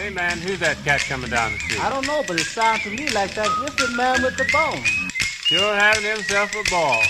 Say, man, who's that cat coming down the street? I don't know, but it sounds to me like that wicked man with the bone. Sure having himself a ball.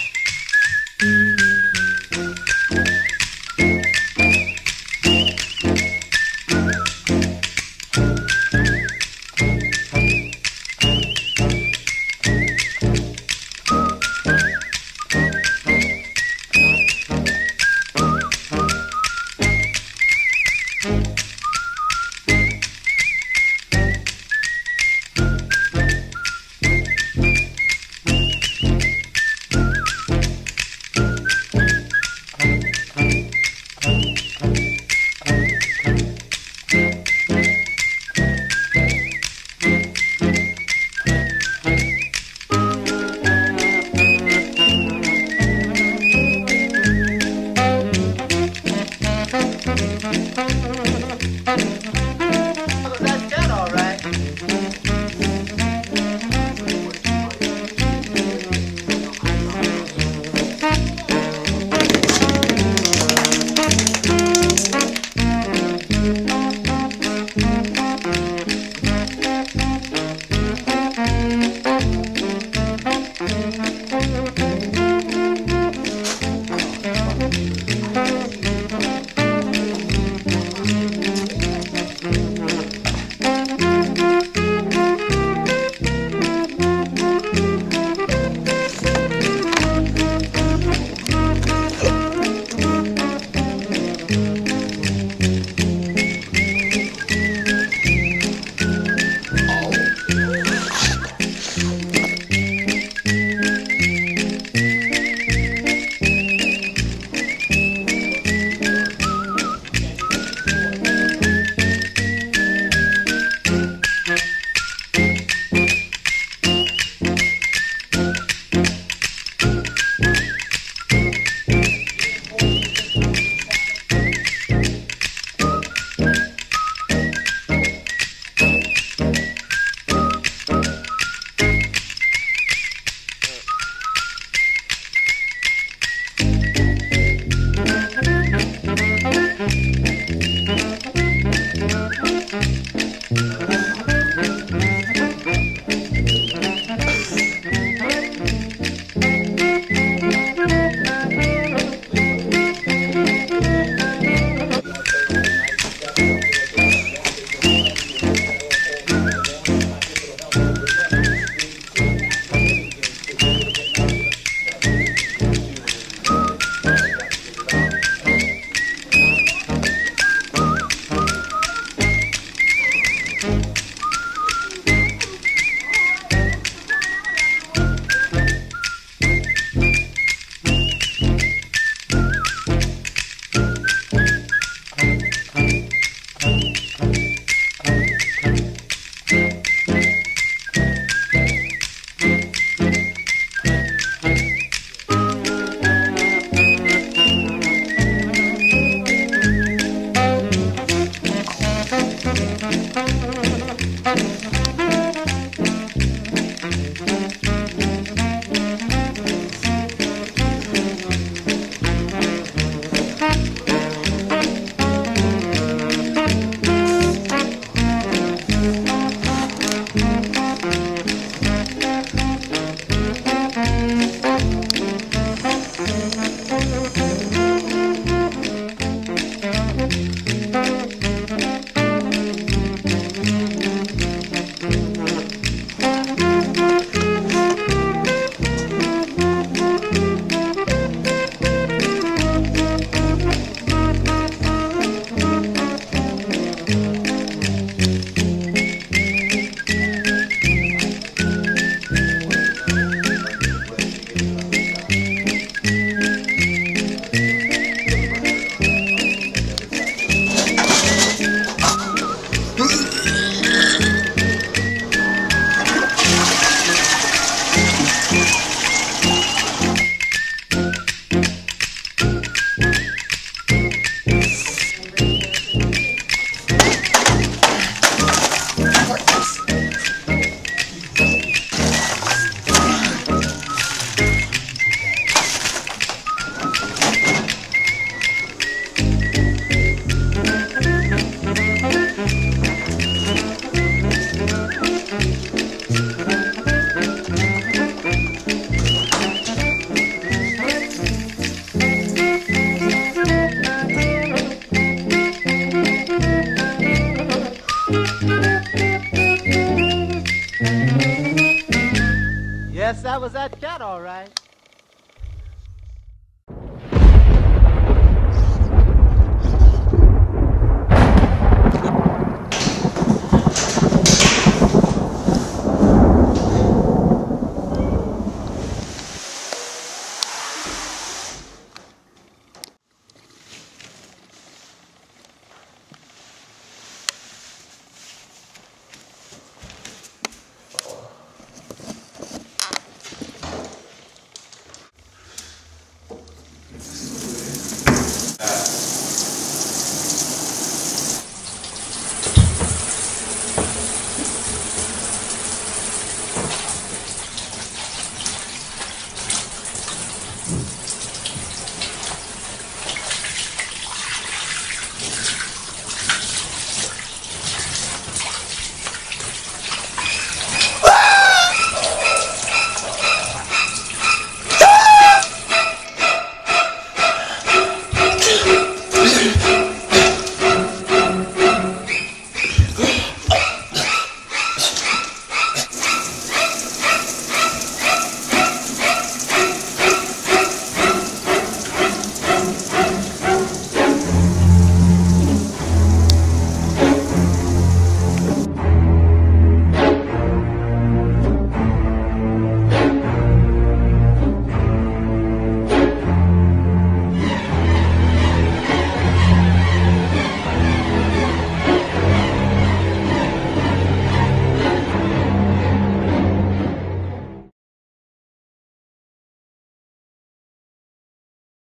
Was that cat, all right.